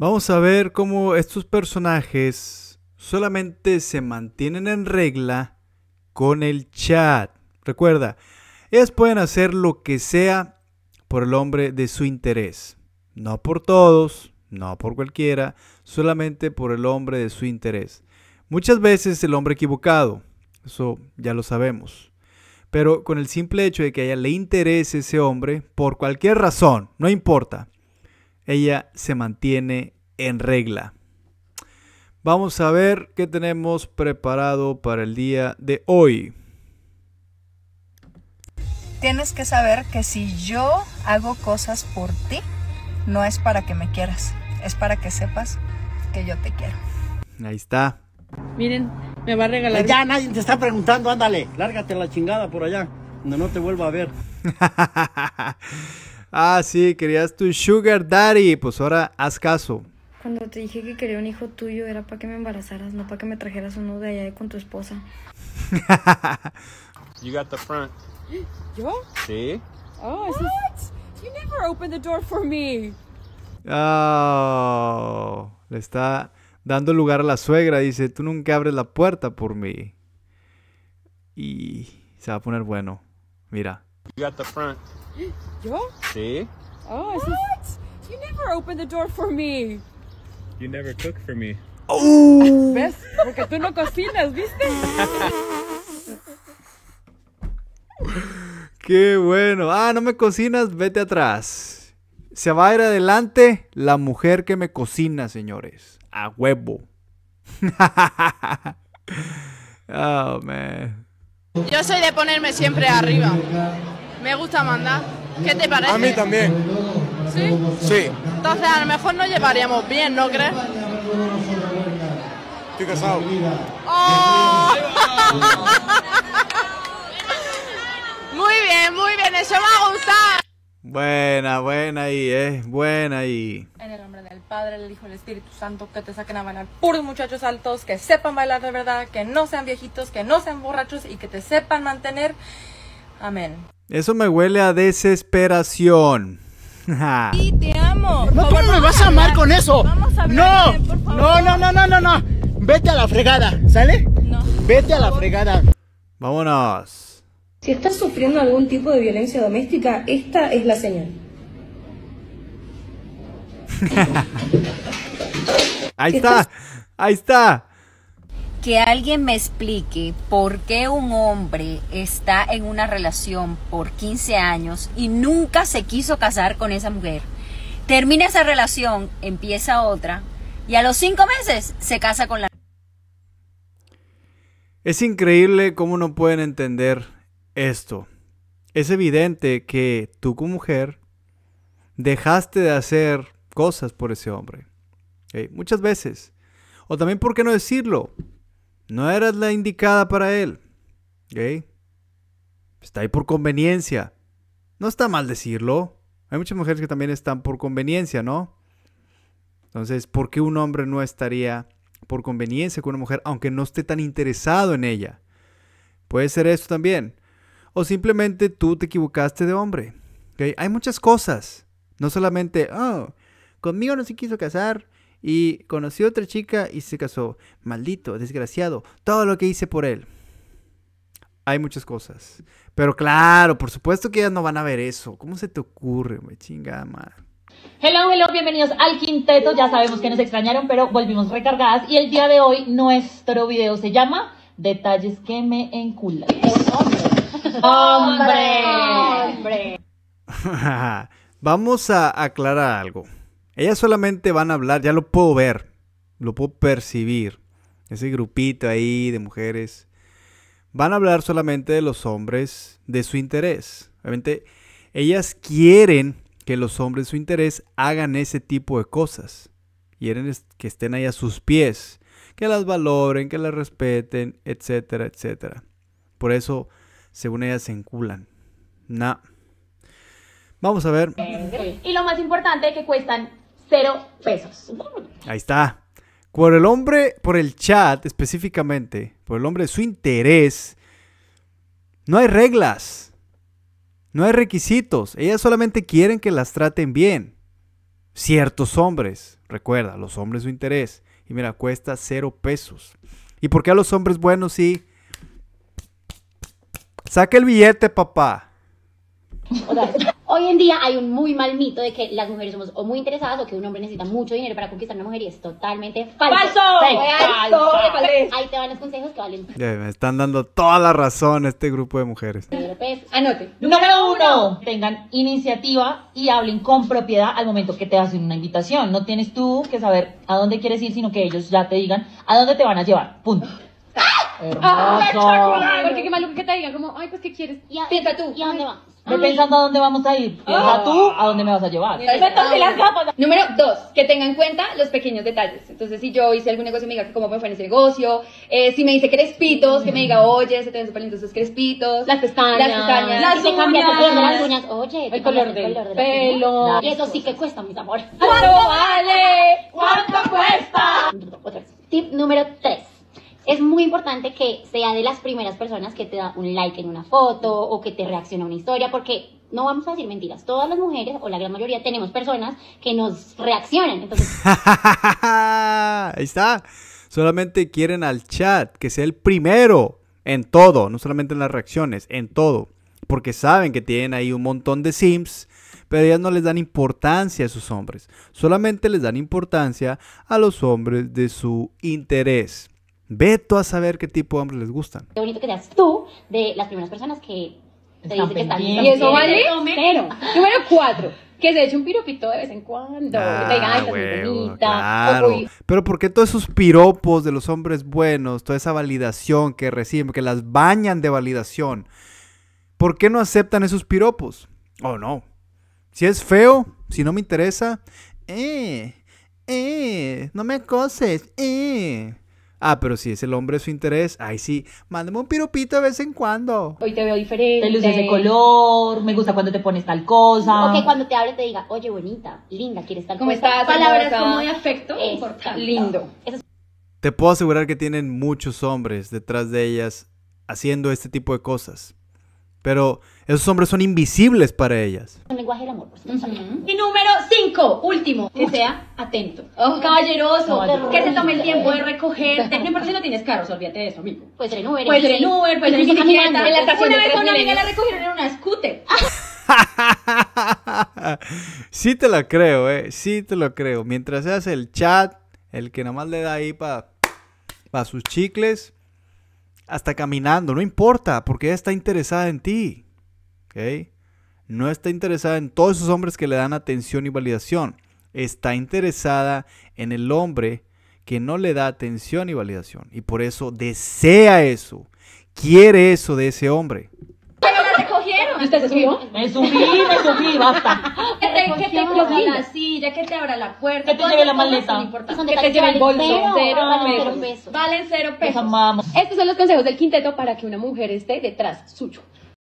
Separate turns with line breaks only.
Vamos a ver cómo estos personajes solamente se mantienen en regla con el chat. Recuerda, ellas pueden hacer lo que sea por el hombre de su interés. No por todos, no por cualquiera, solamente por el hombre de su interés. Muchas veces el hombre equivocado, eso ya lo sabemos. Pero con el simple hecho de que a ella le interese ese hombre, por cualquier razón, no importa, ella se mantiene en regla. Vamos a ver qué tenemos preparado para el día de hoy.
Tienes que saber que si yo hago cosas por ti, no es para que me quieras, es para que sepas que yo te quiero.
Ahí está.
Miren, me va a regalar.
Ya nadie te está preguntando, ándale, lárgate la chingada por allá, donde no te vuelva a ver.
ah, sí, querías tu sugar daddy, pues ahora haz caso.
Cuando te dije que quería un hijo tuyo era para que me embarazaras, no para que me trajeras uno de allá con tu esposa.
you got the front.
¿Yo?
Sí.
Oh, What? You never opened the door for me.
Oh, le está dando lugar a la suegra. Dice, tú nunca abres la puerta por mí. Y se va a poner bueno. Mira.
You got the front.
¿Yo?
Sí.
Oh, What? You never opened the door for me.
You never cook for me.
Oh.
¿Ves? Porque tú no cocinas, ¿viste?
Qué bueno. Ah, no me cocinas, vete atrás. Se va a ir adelante la mujer que me cocina, señores. A huevo. oh, man.
Yo soy de ponerme siempre arriba. Me gusta mandar. ¿Qué te parece?
A mí también.
¿Sí?
Sí.
Entonces a lo mejor nos llevaríamos bien, ¿no crees?
Estoy casado.
¡Oh! muy bien, muy bien, eso me ha gustado.
Buena, buena ahí, eh. Buena ahí.
En el nombre del Padre, del Hijo y del Espíritu Santo, que te saquen a bailar puros muchachos altos, que sepan bailar de verdad, que no sean viejitos, que no sean borrachos y que te sepan mantener. Amén.
Eso me huele a desesperación.
Y te amo.
No, ¿cómo me vas a amar con eso? No, no, no, no, no, no, no. Vete a la fregada, ¿sale?
No.
Vete a la fregada.
Vámonos.
Si estás sufriendo algún tipo de violencia doméstica, esta es la señal.
Ahí está. Ahí está.
Que alguien me explique por qué un hombre está en una relación por 15 años y nunca se quiso casar con esa mujer. Termina esa relación, empieza otra y a los cinco meses se casa con la...
Es increíble cómo no pueden entender esto. Es evidente que tú como mujer dejaste de hacer cosas por ese hombre. Muchas veces. O también, ¿por qué no decirlo? No eras la indicada para él. ¿ok? Está ahí por conveniencia. No está mal decirlo. Hay muchas mujeres que también están por conveniencia, ¿no? Entonces, ¿por qué un hombre no estaría por conveniencia con una mujer aunque no esté tan interesado en ella? Puede ser esto también. O simplemente tú te equivocaste de hombre. ¿ok? Hay muchas cosas. No solamente, oh, conmigo no se quiso casar y conoció a otra chica y se casó. Maldito, desgraciado. Todo lo que hice por él. Hay muchas cosas. Pero claro, por supuesto que ellas no van a ver eso. ¿Cómo se te ocurre, me chinga, man?
Hello, hello, bienvenidos al quinteto. Ya sabemos que nos extrañaron, pero volvimos recargadas. Y el día de hoy nuestro video se llama Detalles que me enculan. ¡Hombre! ¡Hombre!
Vamos a aclarar algo. Ellas solamente van a hablar, ya lo puedo ver, lo puedo percibir. Ese grupito ahí de mujeres. Van a hablar solamente de los hombres de su interés. Obviamente, ellas quieren que los hombres de su interés hagan ese tipo de cosas. Quieren que estén ahí a sus pies, que las valoren, que las respeten, etcétera, etcétera. Por eso, según ellas, se enculan. No. Vamos a ver.
Y lo más importante, que cuestan cero pesos.
Ahí está. Por el hombre, por el chat específicamente, por el hombre de su interés, no hay reglas. No hay requisitos. Ellas solamente quieren que las traten bien. ciertos hombres. Recuerda, los hombres su interés. Y mira, cuesta cero pesos. ¿Y por qué a los hombres buenos sí? Saca el billete, papá.
Hoy en día hay un muy mal mito de que las mujeres somos o muy interesadas o que un hombre necesita mucho dinero para conquistar a una mujer y es totalmente falso.
¡Falso! ¡Falso!
falso. Ahí te van los consejos que valen
Ya, me están dando toda la razón este grupo de mujeres.
pesos.
Anote. Número uno, tengan iniciativa y hablen con propiedad al momento que te hacen una invitación. No tienes tú que saber a dónde quieres ir, sino que ellos ya te digan a dónde te van a llevar. Punto. Hermoso.
Porque qué malo que te digan como, ay, pues, ¿qué quieres?
¿Y a,
Piensa tú.
¿Y a dónde vamos?
Ve pensando a dónde vamos a ir. Piensa tú a dónde me vas a llevar.
Número dos, que tenga en cuenta los pequeños detalles. Entonces, si yo hice algún negocio, me diga cómo me fue en ese negocio. Eh, si me dice crespitos, que me diga, oye, se te ven súper lindos esos crespitos.
Las pestañas.
Las pestañas.
Las cambia el color de las
uñas.
uñas. Oye,
El color del
de
pelo.
uñas. Y eso sí que cuesta, mis amores.
¿Cuánto vale? ¿Cuánto cuesta?
Otra vez. Tip número 3. Es muy importante que sea de las primeras personas que te da un like en una foto o que te reacciona a una historia, porque no vamos a decir mentiras. Todas las mujeres, o la gran mayoría, tenemos personas que nos reaccionan. Entonces,
Ahí está. Solamente quieren al chat que sea el primero en todo, no solamente en las reacciones, en todo. Porque saben que tienen ahí un montón de sims, pero ellas no les dan importancia a esos hombres. Solamente les dan importancia a los hombres de su interés. Ve tú a saber qué tipo de hombres les gustan.
qué bonito que seas tú de las primeras personas que te dicen que están
pendientes.
¿Y eso vale? Cero. Número cuatro, que se eche un piropito de vez en cuando. que te digan, ay,
Ah,
estás muy
huevo,
bonita.
claro.
O, uy,
Pero ¿por qué todos esos piropos de los hombres buenos, toda esa validación que reciben, que las bañan de validación? ¿Por qué no aceptan esos piropos? Oh, no. Si es feo, si no me interesa, eh, eh, no me acoses, eh. Ah, pero si es el hombre de su interés, ay sí, mándame un piropito de vez en cuando.
hoy te veo diferente.
Te luces de color, me gusta cuando te pones tal cosa.
O que cuando te hable te diga, oye, bonita, linda, ¿quieres tal
¿Cómo
cosa?
estás?
Palabras
hermosa?
como
de afecto.
Exacto.
Lindo.
Te puedo asegurar que tienen muchos hombres detrás de ellas haciendo este tipo de cosas. Pero esos hombres son invisibles para ellas.
un lenguaje del amor, por supuesto.
Y número 5, último, que sea atento. caballeroso,
Caballeroso.
que se tome el tiempo de recogerte. No importa si no tienes carros, olvídate de eso, amigo.
Puede ser en Uber.
Puede ser en Uber, puede ser en
incluso
bicicleta.
caminando.
En la estación
Una vez a una amiga
la recogieron en una scooter.
sí te lo creo, eh. Sí te lo creo. Mientras seas el chat, el que nomás le da ahí para sus chicles, hasta caminando, no importa, porque ella está interesada en ti. ¿Ok? No está interesada en todos esos hombres que le dan atención y validación. Está interesada en el hombre que no le da atención y validación. Y por eso desea eso. Quiere eso de ese hombre.
¿Y usted se subió?
Me subí, me subí, basta.
Que te, que te coja la silla, que te abra la puerta.
Que te lleve la maleta.
importantes.
Son
Que te lleve el bolso. Cero,
cero, valen cero pesos.
Valen cero
Los
pesos.
amamos.
Estos son los consejos del quinteto para que una mujer esté detrás suyo.